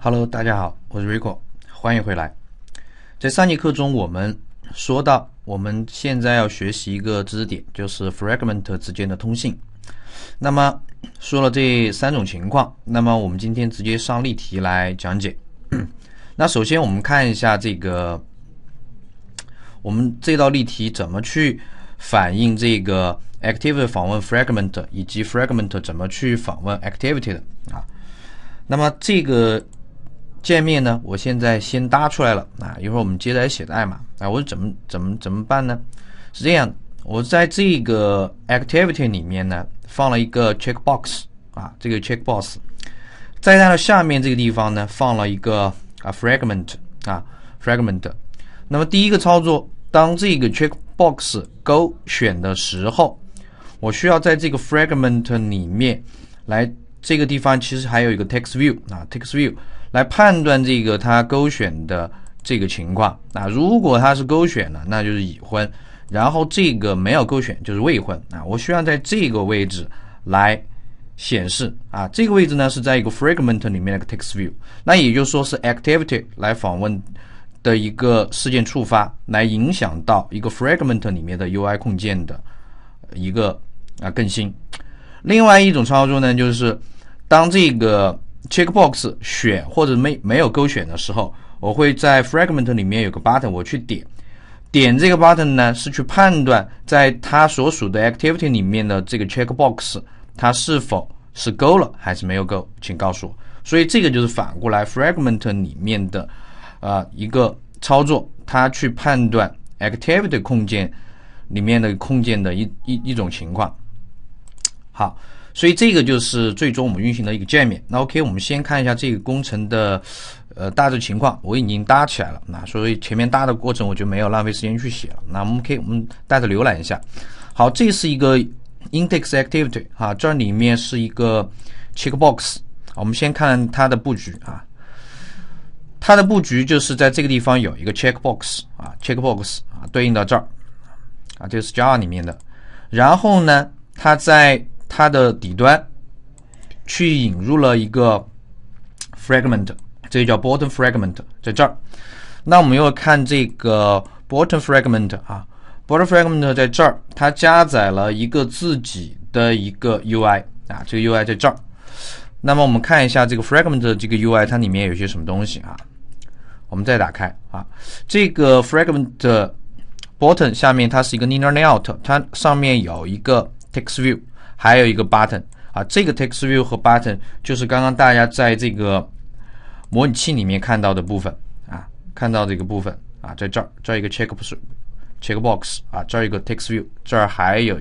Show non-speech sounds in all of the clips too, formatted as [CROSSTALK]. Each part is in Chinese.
Hello，大家好，我是 Rico，欢迎回来。在上节课中，我们说到，我们现在要学习一个知识点，就是 fragment 之间的通信。那么说了这三种情况，那么我们今天直接上例题来讲解。[CLEARS THROAT] 那首先我们看一下这个，我们这道例题怎么去反映这个 activity 访问 fragment，以及 fragment 怎么去访问 activity 的啊？那么这个界面呢，我现在先搭出来了啊，一会儿我们接着来写代码啊。我怎么怎么怎么办呢？是这样，我在这个 activity 里面呢，放了一个 checkbox 啊，这个 checkbox，在它的下面这个地方呢，放了一个啊 fragment 啊 fragment。那么第一个操作，当这个 checkbox 勾选的时候，我需要在这个 fragment 里面来，这个地方其实还有一个 text view 啊 text view。来判断这个它勾选的这个情况啊，如果它是勾选了，那就是已婚；然后这个没有勾选就是未婚啊。我需要在这个位置来显示啊，这个位置呢是在一个 fragment 里面的 text view，那也就是说是 activity 来访问的一个事件触发，来影响到一个 fragment 里面的 UI 控件的一个啊更新。另外一种操作呢，就是当这个 checkbox 选或者没没有勾选的时候，我会在 fragment 里面有个 button，我去点，点这个 button 呢是去判断在它所属的 activity 里面的这个 checkbox 它是否是勾了还是没有勾，请告诉我。所以这个就是反过来 fragment 里面的呃一个操作，它去判断 activity 控件里面的控件的一一一种情况。好。所以这个就是最终我们运行的一个界面。那 OK，我们先看一下这个工程的呃大致情况。我已经搭起来了，那所以前面搭的过程我就没有浪费时间去写了。那我们可以我们带着浏览一下。好，这是一个 index activity 啊，这里面是一个 checkbox。我们先看它的布局啊，它的布局就是在这个地方有一个 checkbox 啊，checkbox 啊，对应到这儿啊，这是 Java 里面的。然后呢，它在它的底端去引入了一个 fragment，这个叫 bottom fragment，在这儿。那我们又看这个 bottom fragment 啊，bottom fragment 在这儿，它加载了一个自己的一个 UI 啊，这个 UI 在这儿。那么我们看一下这个 fragment 这个 UI，它里面有些什么东西啊？我们再打开啊，这个 fragment bottom 下面它是一个 linear layout，它上面有一个 text view。还有一个 button 啊，这个 text view 和 button 就是刚刚大家在这个模拟器里面看到的部分啊，看到这个部分啊，在这儿这儿一个 checkbox checkbox 啊，这儿一个 text view，这儿还有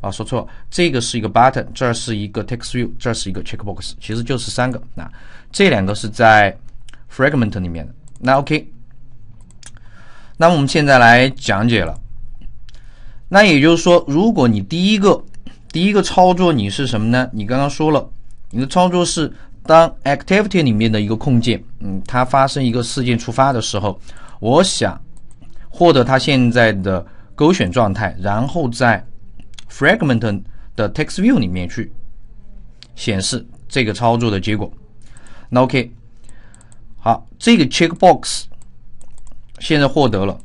啊，说错，这个是一个 button，这儿是一个 text view，这是一个 checkbox，其实就是三个啊，这两个是在 fragment 里面的。那 OK，那我们现在来讲解了，那也就是说，如果你第一个第一个操作你是什么呢？你刚刚说了，你的操作是当 activity 里面的一个控件，嗯，它发生一个事件触发的时候，我想获得它现在的勾选状态，然后在 fragment 的 text view 里面去显示这个操作的结果。那 OK，好，这个 checkbox 现在获得了，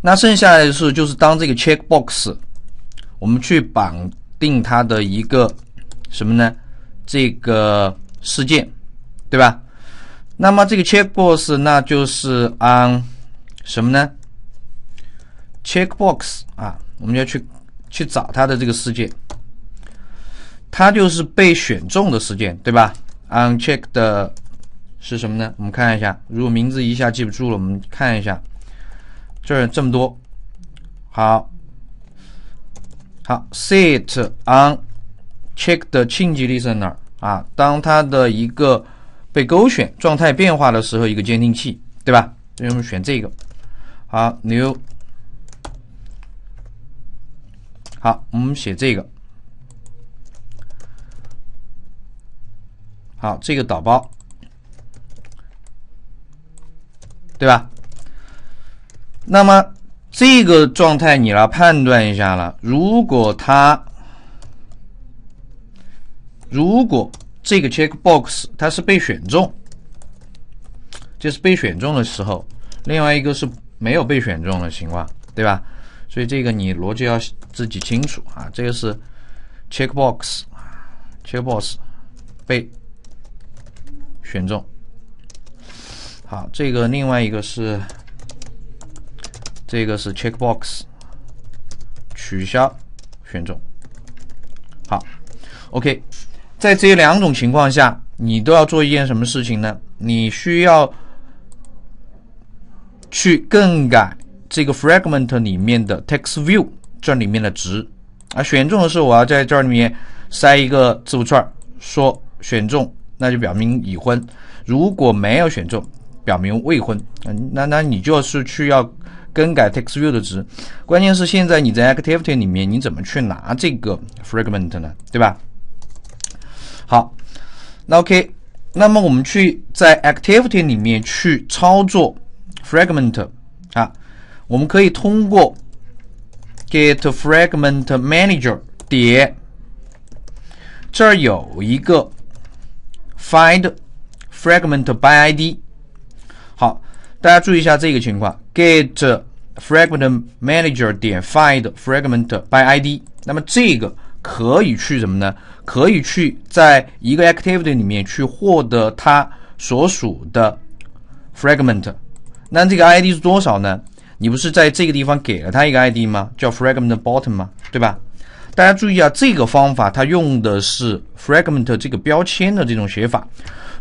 那剩下来的是就是当这个 checkbox。我们去绑定它的一个什么呢？这个事件，对吧？那么这个 checkbox 那就是按什么呢？checkbox 啊，我们要去去找它的这个事件，它就是被选中的事件，对吧？on check 的是什么呢？我们看一下，如果名字一下记不住了，我们看一下，这儿这么多，好。好，sit on check 的 change listener 啊，当它的一个被勾选状态变化的时候，一个监听器，对吧？所以我们选这个。好，new。好，我们写这个。好，这个导包，对吧？那么。这个状态你来判断一下了。如果它如果这个 checkbox 它是被选中，这是被选中的时候，另外一个是没有被选中的情况，对吧？所以这个你逻辑要自己清楚啊。这个是 checkbox 啊，checkbox 被选中。好，这个另外一个是这个是 checkbox 取消选中。好，OK。在这两种情况下，你都要做一件什么事情呢？你需要去更改这个 fragment 里面的 text view 这里面的值啊。选中的是我要在这里面塞一个字符串，说选中，那就表明已婚；如果没有选中，表明未婚。嗯，那那你就是去要更改 text view 的值。关键是现在你在 activity 里面，你怎么去拿这个 fragment 呢？对吧？好，那 OK，那么我们去在 Activity 里面去操作 Fragment 啊，我们可以通过 Get Fragment Manager 点，这儿有一个 Find Fragment by ID。大家注意一下这个情况，Get Fragment Manager 点 Find Fragment by ID。那么这个可以去什么呢？可以去在一个 activity 里面去获得它所属的 fragment，那这个 ID 是多少呢？你不是在这个地方给了它一个 ID 吗？叫 fragment bottom 吗？对吧？大家注意啊，这个方法它用的是 fragment 这个标签的这种写法。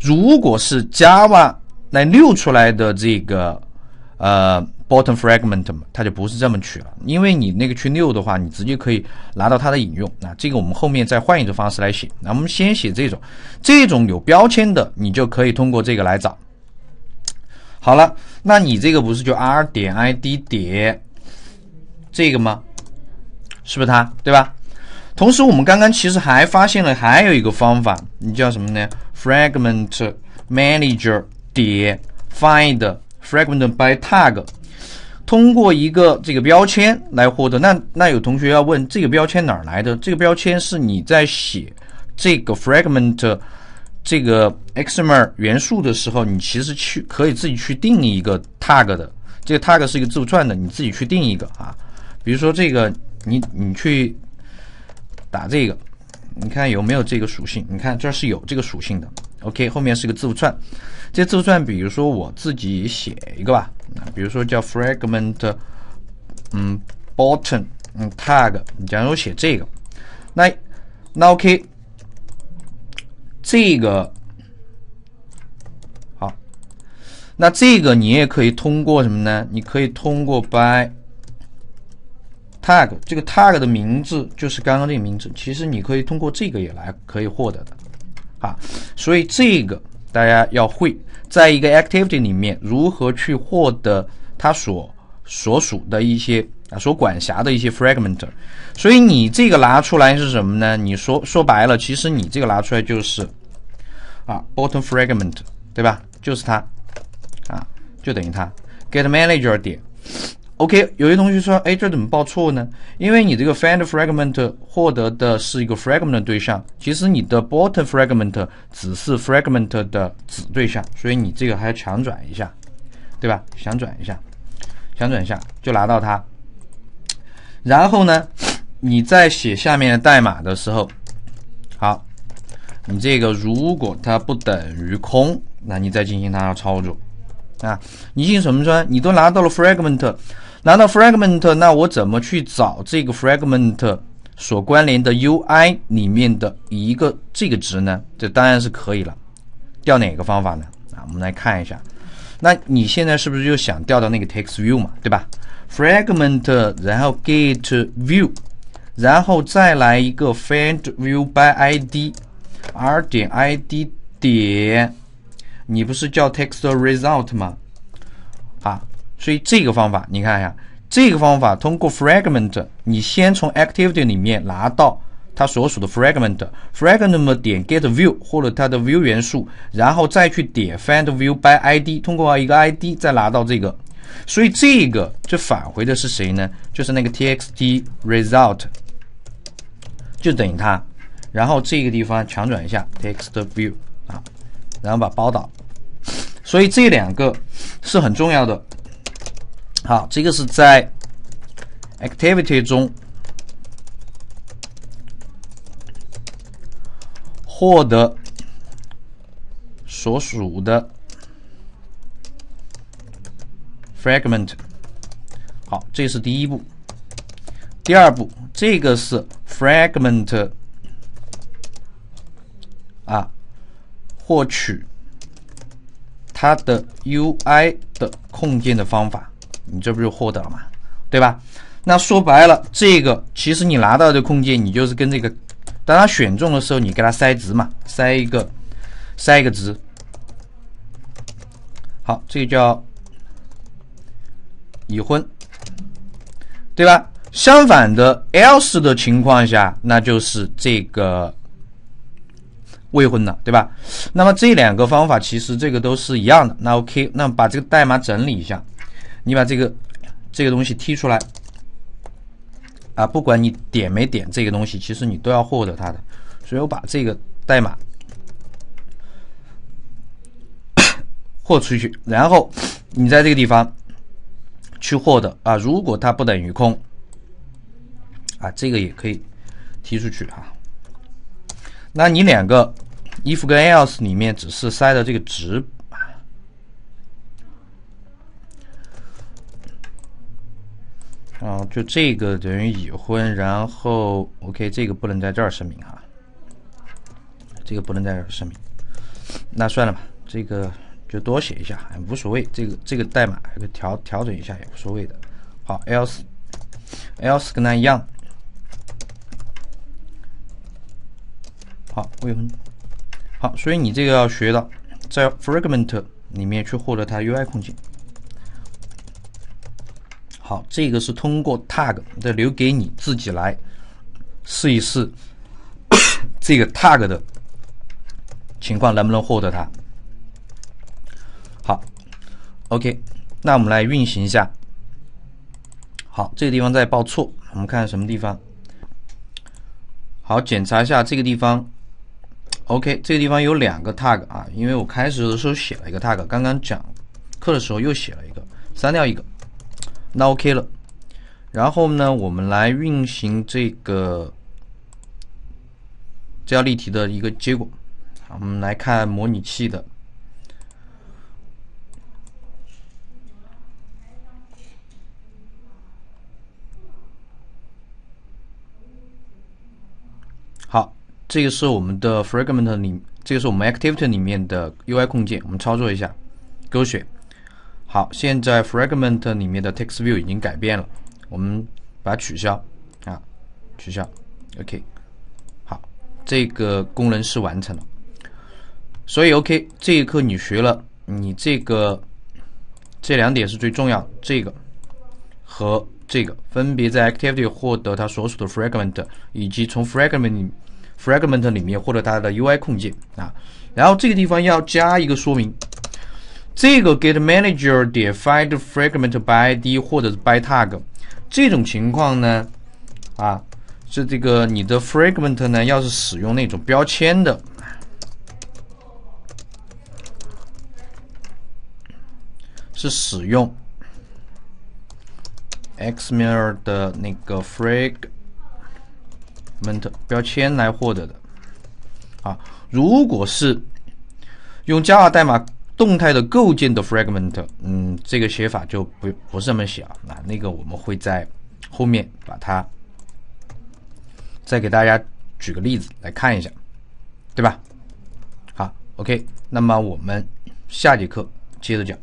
如果是 Java 来溜出来的这个呃。bottom fragment 嘛，它就不是这么取了，因为你那个去溜的话，你直接可以拿到它的引用。那这个我们后面再换一种方式来写。那我们先写这种，这种有标签的，你就可以通过这个来找。好了，那你这个不是就 r 点 id 点这个吗？是不是它？对吧？同时，我们刚刚其实还发现了还有一个方法，你叫什么呢？fragment manager 点 find fragment by tag。通过一个这个标签来获得，那那有同学要问这个标签哪儿来的？这个标签是你在写这个 fragment 这个 xml 元素的时候，你其实去可以自己去定义一个 tag 的。这个 tag 是一个字符串的，你自己去定一个啊。比如说这个，你你去打这个，你看有没有这个属性？你看这是有这个属性的。OK，后面是个字符串。这字符串，比如说我自己写一个吧。比如说叫 fragment，嗯，bottom，嗯，tag，假如写这个，那那 OK，这个好，那这个你也可以通过什么呢？你可以通过 by tag，这个 tag 的名字就是刚刚这个名字，其实你可以通过这个也来可以获得的，啊，所以这个大家要会。在一个 activity 里面，如何去获得它所所属的一些啊所管辖的一些 fragment？所以你这个拿出来是什么呢？你说说白了，其实你这个拿出来就是啊 bottom fragment，对吧？就是它啊，就等于它 get manager 点。OK，有些同学说，哎，这怎么报错呢？因为你这个 find fragment 获得的是一个 fragment 对象，其实你的 bottom fragment 只是 fragment 的子对象，所以你这个还要强转一下，对吧？强转一下，强转一下就拿到它。然后呢，你在写下面的代码的时候，好，你这个如果它不等于空，那你再进行它的操作啊。你进什么呢？你都拿到了 fragment。拿到 fragment，那我怎么去找这个 fragment 所关联的 UI 里面的一个这个值呢？这当然是可以了。调哪个方法呢？啊，我们来看一下。那你现在是不是就想调到那个 text view 嘛？对吧？fragment，然后 get view，然后再来一个 find view by ID，r 点 ID 点，你不是叫 text result 吗？啊。所以这个方法，你看一下，这个方法通过 fragment，你先从 activity 里面拿到它所属的 fragment，fragment 点 get view 或者它的 view 元素，然后再去点 find view by ID，通过一个 ID 再拿到这个。所以这个就返回的是谁呢？就是那个 txt result，就等于它。然后这个地方强转一下 text view，然后把包导。所以这两个是很重要的。好，这个是在 activity 中获得所属的 fragment。好，这是第一步。第二步，这个是 fragment 啊，获取。它的 UI 的控件的方法，你这不就获得了吗？对吧？那说白了，这个其实你拿到的控件，你就是跟这个，当它选中的时候，你给它塞值嘛，塞一个，塞一个值。好，这个叫已婚，对吧？相反的，else 的情况下，那就是这个。未婚的，对吧？那么这两个方法其实这个都是一样的。那 OK，那把这个代码整理一下，你把这个这个东西踢出来啊，不管你点没点这个东西，其实你都要获得它的。所以我把这个代码 [COUGHS] 获出去，然后你在这个地方去获得啊。如果它不等于空啊，这个也可以踢出去啊。那你两个。If 跟 else 里面只是塞的这个值啊，就这个等于已婚，然后 OK，这个不能在这儿声明哈，这个不能在这儿声明，那算了吧，这个就多写一下，无所谓，这个这个代码调调整一下也无所谓的。好，else，else 跟它一样，好，未婚。好，所以你这个要学到，在 fragment 里面去获得它 UI 空间。好，这个是通过 tag 的留给你自己来试一试这个 tag 的情况能不能获得它。好，OK，那我们来运行一下。好，这个地方在报错，我们看什么地方？好，检查一下这个地方。OK，这个地方有两个 tag 啊，因为我开始的时候写了一个 tag，刚刚讲课的时候又写了一个，删掉一个，那 OK 了。然后呢，我们来运行这个这道例题的一个结果。我们来看模拟器的。这个是我们的 fragment 里，这个是我们 activity 里面的 UI 控件，我们操作一下，勾选。好，现在 fragment 里面的 text view 已经改变了，我们把它取消啊，取消。OK，好，这个功能是完成了。所以 OK，这一课你学了，你这个这两点是最重要，这个和这个分别在 activity 获得它所属的 fragment，以及从 fragment 里。Fragment 里面获得它的 UI 控件啊，然后这个地方要加一个说明，这个 get manager 点 find fragment by ID 或者是 by tag 这种情况呢，啊，是这个你的 fragment 呢，要是使用那种标签的，是使用 xmir 的那个 frag。Ment 标签来获得的啊，如果是用 Java 代码动态的构建的 fragment，嗯，这个写法就不不是这么写啊。那那个我们会在后面把它再给大家举个例子来看一下，对吧？好，OK，那么我们下节课接着讲。